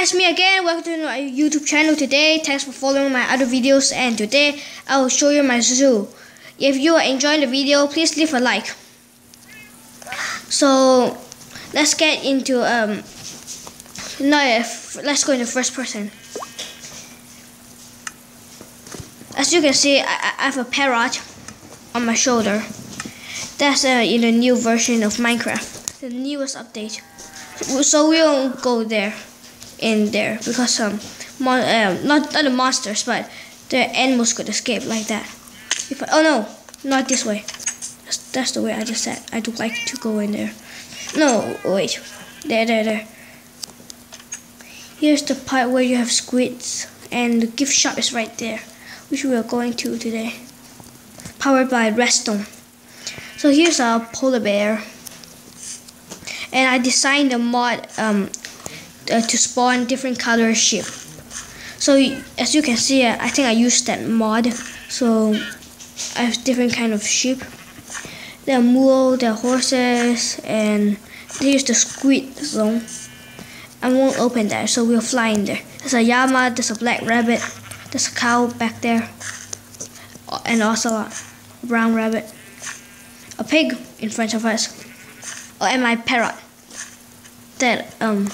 Hi, me again. Welcome to my YouTube channel today. Thanks for following my other videos and today I will show you my zoo. If you are enjoying the video, please leave a like. So let's get into um no let's go into first person. As you can see, I, I have a parrot on my shoulder. That's uh, in the new version of Minecraft, the newest update. So we won't go there in there because um, mon um not not the monsters but the animals could escape like that. If I, oh no, not this way. That's, that's the way I just said. I don't like to go in there. No, wait. There, there, there. Here's the part where you have squids and the gift shop is right there, which we are going to today. Powered by Redstone. So here's a polar bear. And I designed a mod um, uh, to spawn different color sheep. So as you can see, I think I used that mod. So I have different kind of sheep. The mule, the horses, and here's the squid zone. I won't open that, so we'll fly in there. There's a llama, there's a black rabbit, there's a cow back there, and also a brown rabbit. A pig in front of us. Oh, and my parrot. That um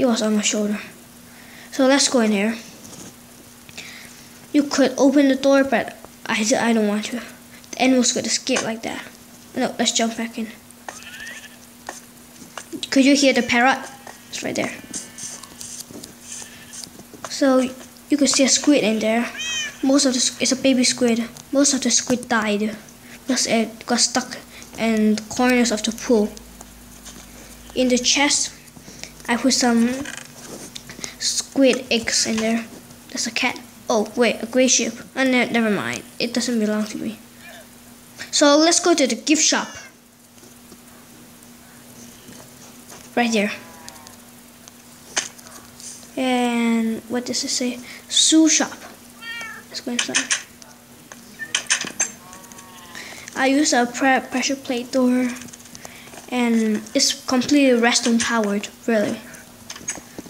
it was on my shoulder. So let's go in here. You could open the door, but I, I don't want to. The animals could escape like that. No, let's jump back in. Could you hear the parrot? It's right there. So you could see a squid in there. Most of the it's a baby squid. Most of the squid died because it got stuck in the corners of the pool. In the chest, I put some squid eggs in there. There's a cat. Oh, wait, a gray sheep. Oh, ne never mind. It doesn't belong to me. So let's go to the gift shop. Right there. And what does it say? Zoo shop. Let's go inside. I use a pressure plate door and it's completely redstone powered, really.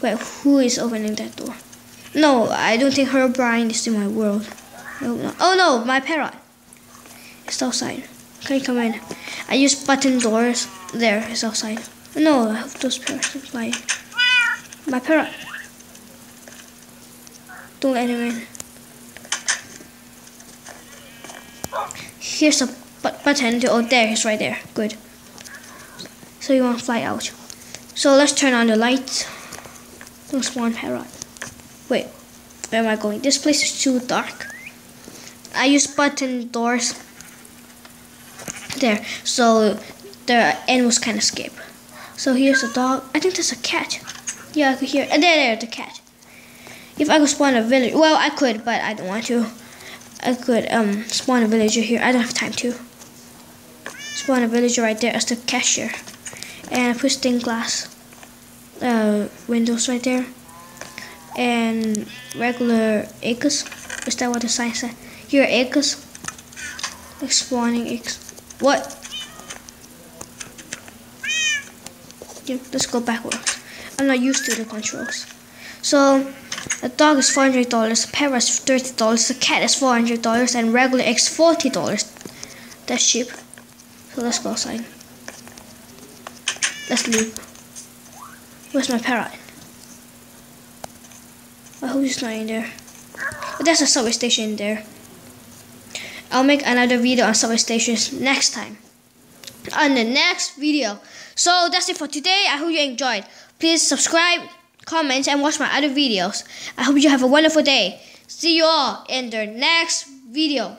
Wait, who is opening that door? No, I don't think Herobrine is in my world. No, no. Oh no, my parrot. It's outside. Can you come in? I use button doors. There, it's outside. No, I have those parrots fly. My parrot. Don't let him in. Here's a button to, oh there, he's right there. Good so you want to fly out. So let's turn on the lights. There's one parrot. Wait, where am I going? This place is too dark. I use button doors there, so the animals can escape. So here's a dog. I think there's a cat. Yeah, I could hear. And there, there, the cat. If I could spawn a village, well, I could, but I don't want to. I could um spawn a villager here. I don't have time to. Spawn a villager right there as the cashier and I put stained glass uh, windows right there. And regular eggs is that what the sign said? Here eggs like spawning eggs what? Yeah, let's go backwards. I'm not used to the controls. So a dog is $400 a parrot is $30 a cat is $400 and regular eggs $40 that's cheap. So let's go outside Let's leave. Where's my parrot? I hope he's not in there. But there's a subway station in there. I'll make another video on subway stations next time. On the next video. So that's it for today. I hope you enjoyed. Please subscribe, comment, and watch my other videos. I hope you have a wonderful day. See you all in the next video.